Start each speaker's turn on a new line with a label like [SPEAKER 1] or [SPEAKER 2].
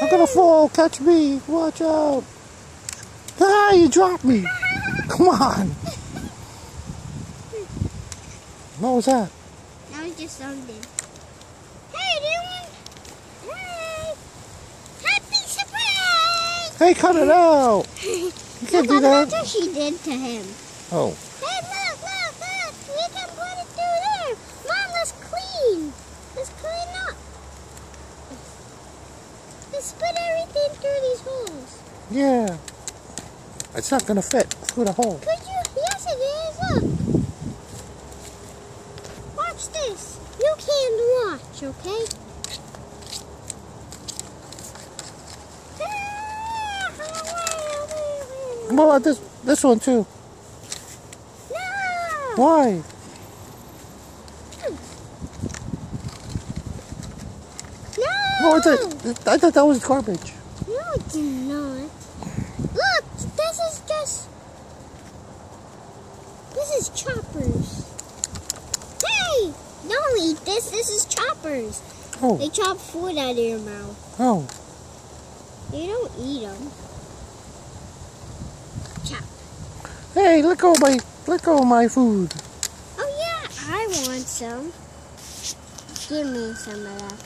[SPEAKER 1] gonna fall. Catch me. Watch out. Ah, you dropped me. Come on. What was that?
[SPEAKER 2] That was just something. Hey, everyone. Hey. Happy surprise.
[SPEAKER 1] Hey, cut it out. You can't do that.
[SPEAKER 2] That's what she did to him.
[SPEAKER 1] Oh.
[SPEAKER 2] Hey, look, look, look. We can put it through there. Mom, let's clean. Let's clean up. Let's put everything through these holes.
[SPEAKER 1] Yeah. It's not gonna fit through the hole.
[SPEAKER 2] Could you? Yes, it is. Look. Watch this. You can watch, okay?
[SPEAKER 1] What about this this one too?
[SPEAKER 2] No!
[SPEAKER 1] Why?
[SPEAKER 2] No!
[SPEAKER 1] Oh, I thought, thought that was garbage.
[SPEAKER 2] No, it's not. Look, this is just. This is choppers. Hey! Don't eat this. This is choppers.
[SPEAKER 1] Oh,
[SPEAKER 2] They chop food out of your mouth.
[SPEAKER 1] oh.
[SPEAKER 2] You don't eat them. Chop.
[SPEAKER 1] Hey, let go of my let go of my food.
[SPEAKER 2] Oh yeah, I want some. Give me some of that.